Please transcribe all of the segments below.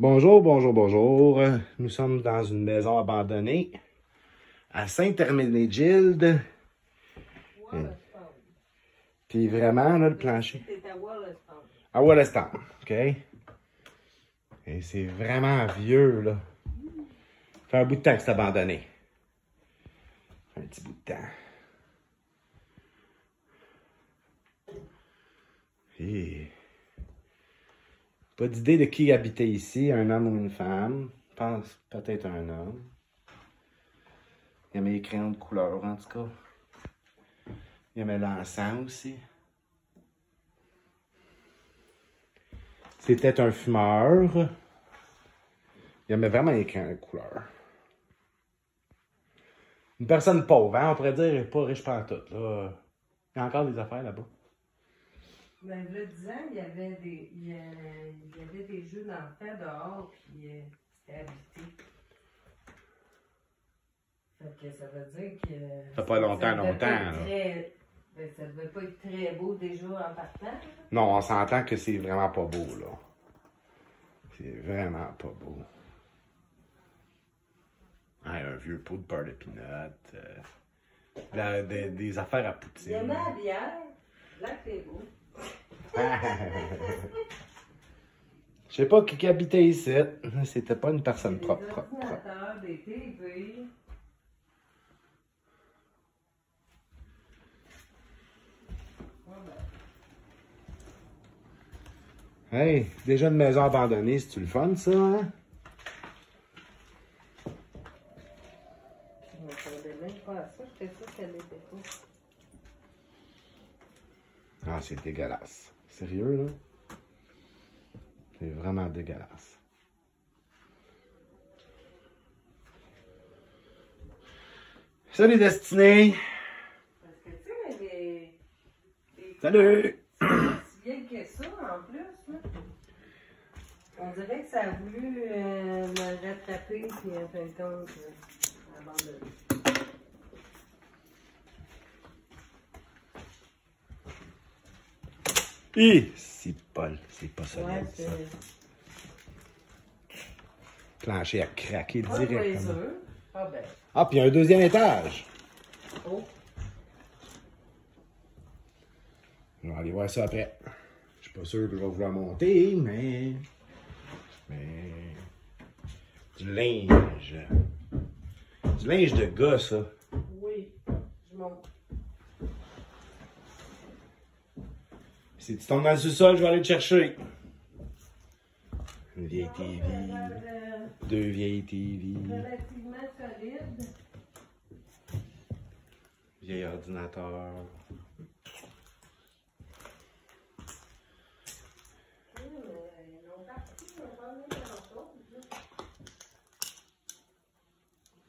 Bonjour, bonjour, bonjour. Nous sommes dans une maison abandonnée à Saint-Herménégilde. Puis vraiment, là, le plancher. C'est à Wollaston. À Wollaston, OK? Et c'est vraiment vieux, là. Ça fait un bout de temps que c'est abandonné. Un petit bout de temps. Et... Pas d'idée de qui habitait ici, un homme ou une femme. Je pense peut-être un homme. Il y avait les crayons de couleur, en tout cas. Il y avait l'encens aussi. C'était un fumeur. Il y avait vraiment les crayons de couleur. Une personne pauvre, hein? on pourrait dire, pas riche par tout. Il y a encore des affaires là-bas. Ben, le 10 ans, il y avait des, il y a- il y avait des jeux d'enfants dehors, puis euh, c'était habité. Fait que ça veut dire que. Ça fait pas longtemps, devait pas longtemps, être là. très- ben, ça devait pas être très beau déjà en partant. là. Non, on s'entend que c'est vraiment pas beau, là. C'est vraiment pas beau. Ah, un vieux pot de beurre de pinot. euh, la- des, des affaires à Il y avait poutine. la bière, là c'est beau. Je sais pas qui, habitait ici. C'était pas une personne propre, Hey, déjà une maison abandonnée, c'est-tu le fun, ça, hein? Ah, c'est dégueulasse. Sérieux, là? C'est vraiment dégueulasse. Salut, Destinée! Parce que tu sais, les. les Salut! C'est si vieille que ça en plus. Là. On dirait que ça a voulu euh, me rattraper, puis en fin de compte, abandonner. Hi! C'est c'est pas solide, Ouais, ça. Plancher à craquer Pas directement. plaisir. Ah ben. Ah, puis un deuxième étage. Oh. On va aller voir ça après. Je suis pas sûr que je vais vouloir monter, mais. Mais. Du linge. Du linge de gars, ça. Oui. Je monte. Si tu tombes dans le sous-sol, je vais aller te chercher. Une vieille TV. Deux vieilles TV. relativement solide. Vieil ordinateur.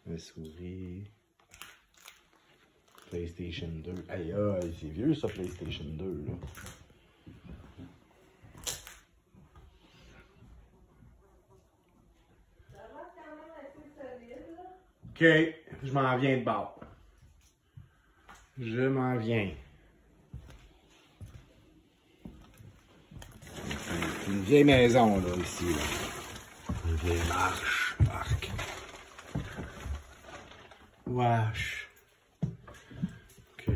La souris. PlayStation 2. Aïe, aïe, c'est vieux ça, PlayStation 2, là. Ça va quand même assez solide, là. Ok, je m'en viens de bord. Je m'en viens. C'est une vieille maison, là, ici. Là. Une vieille marche. Marque. Wesh. Ok.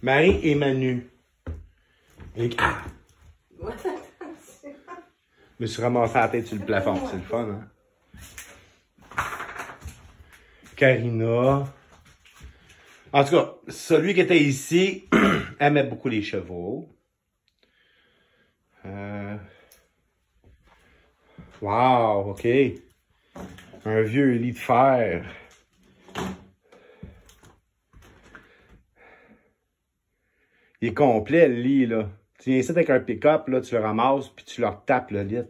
Marie et Manu. Et... Ah! Je me suis ramassé la tête sur le plafond. C'est le fun, hein? Karina. En tout cas, celui qui était ici aimait beaucoup les chevaux. Euh... Wow, OK. Un vieux lit de fer. Il est complet, le lit, là. Tu viens ici avec un pick-up, là, tu le ramasses, puis tu leur tapes le lit.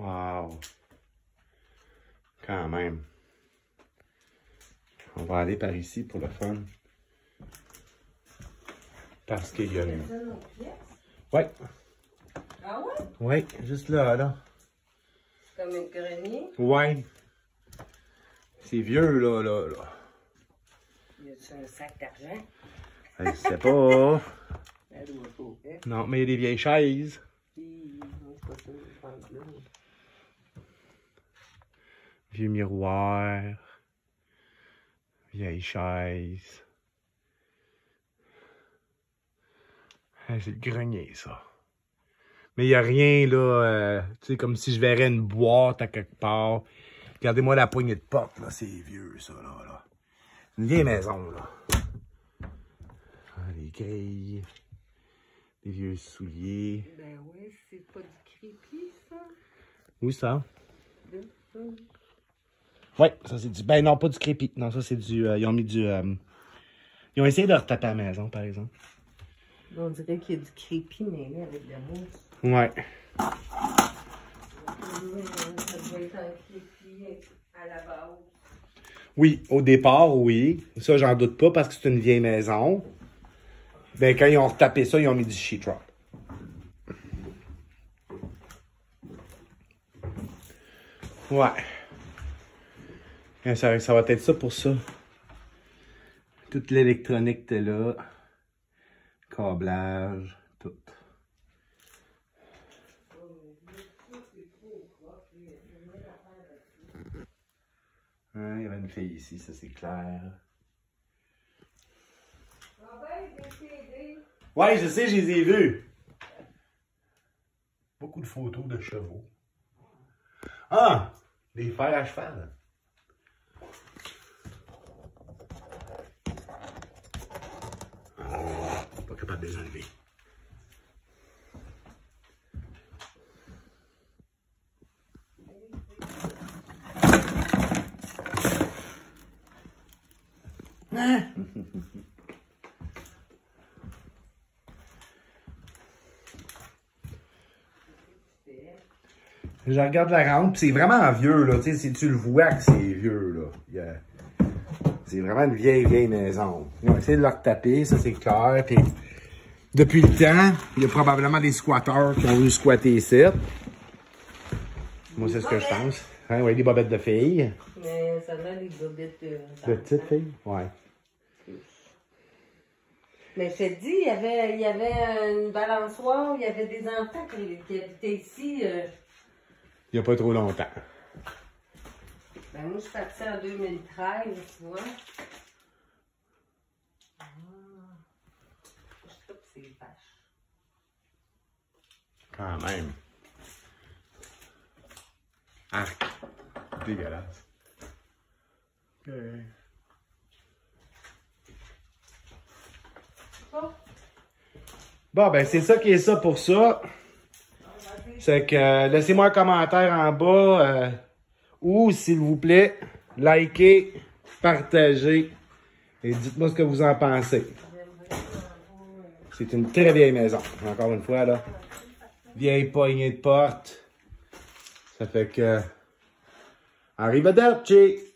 Wow. Quand même. On va aller par ici pour le fun. Parce qu'il y a une... Ouais, Ah ouais? ouais, juste là, là. C'est comme un grenier? Ouais. C'est vieux, là, là, là. Y a-tu un sac d'argent? Je sais pas. Non, mais il y a des vieilles chaises. C'est pas ça, je pense là. Vieux miroir. Vieille chaise. C'est le grenier, ça. Mais il n'y a rien, là, euh, tu sais, comme si je verrais une boîte à quelque part. Regardez-moi la poignée de porte, là, c'est vieux, ça, là, là. Une vieille maison, là. Ah, les grilles. Des vieux souliers. Ben oui, c'est pas du crépi, ça. Où ça? Ça. Ouais, ça c'est du. Ben non, pas du crépi. Non, ça c'est du. euh, ils ont mis du. euh, Ils ont essayé de retaper à la maison, par exemple. On dirait qu'il y a du crépi mêlé avec de la mousse. Ouais. Ça doit être un crépi à la base. Oui, au départ, oui. Ça, j'en doute pas parce que c'est une vieille maison. Ben, quand ils ont retapé ça, ils ont mis du sheetrock. Ouais. Ça, ça va être ça pour ça. Toute l'électronique était là. Câblage, tout. Hein, il y avait une fille ici, ça c'est clair. Ouais, je sais, je les ai vus. Beaucoup de photos de chevaux. Ah! Des fers à cheval. Je regarde la rampe, c'est vraiment vieux, là. Tu sais, si tu le vois que c'est vieux, là. C'est vraiment une vieille, vieille maison. Ils ont essayé de le retaper, ça c'est clair. Puis depuis le temps, il y a probablement des squatteurs qui ont voulu squatter ici. Moi, c'est ce que je pense. Hein, ouais, des bobettes de filles. Mais ça a des bobettes euh, De petites filles? Ouais. Mais je te dis, il y avait, il y avait une balançoire, il y avait des enfants qui, qui habitaient ici. euh. Il n'y a pas trop longtemps. Ben, moi, je suis partie en 2013, tu vois. Ah. Je trouve que c'est vache. Quand même. Arc. Dégueulasse. Ok. Oh, Bon, ben, c'est ça qui est ça pour ça. C'est que euh, laissez-moi un commentaire en bas euh, ou, s'il vous plaît, likez, partagez et dites-moi ce que vous en pensez. C'est une très vieille maison. Encore une fois, là. Vieille poignée de porte. Ça fait que. Arrivederci!